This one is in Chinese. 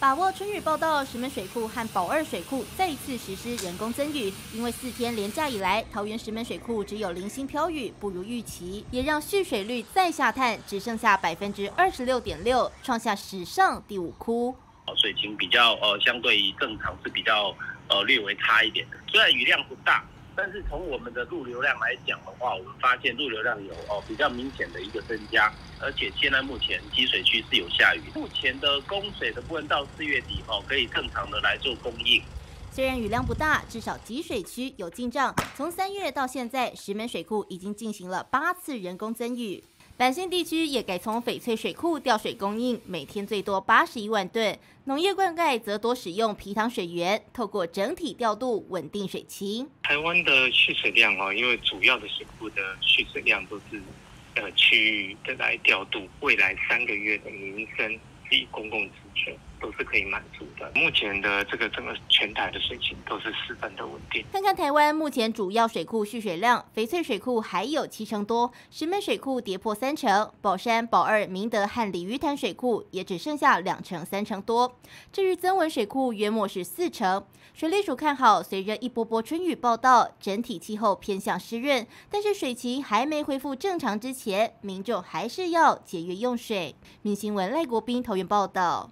把握春雨报道，石门水库和宝二水库再次实施人工增雨，因为四天连假以来，桃园石门水库只有零星飘雨，不如预期，也让蓄水率再下探，只剩下百分之二十六点六，创下史上第五窟。水情比较呃，相对于正常是比较呃略微差一点的，虽然雨量不大。但是从我们的入流量来讲的话，我们发现入流量有哦比较明显的一个增加，而且现在目前积水区是有下雨，目前的供水的部分到四月底哦可以正常的来做供应。虽然雨量不大，至少集水区有进账。从三月到现在，石门水库已经进行了八次人工增雨。板新地区也改从翡翠水库调水供应，每天最多八十一万吨。农业灌溉则多使用皮塘水源，透过整体调度稳定水情。台湾的蓄水量哦，因为主要的水库的蓄水量都是呃区域的来调度，未来三个月的民生及公共支出。都是可以满足的。目前的这个整个全台的水情都是十分的稳定。看看台湾目前主要水库蓄水量，翡翠水库还有七成多，石门水库跌破三成，宝山、宝二、明德和鲤鱼潭水库也只剩下两成、三成多。至于增文水库，约莫是四成。水利署看好，随着一波波春雨报道，整体气候偏向湿润，但是水情还没恢复正常之前，民众还是要节约用水。民新闻赖国斌桃园报道。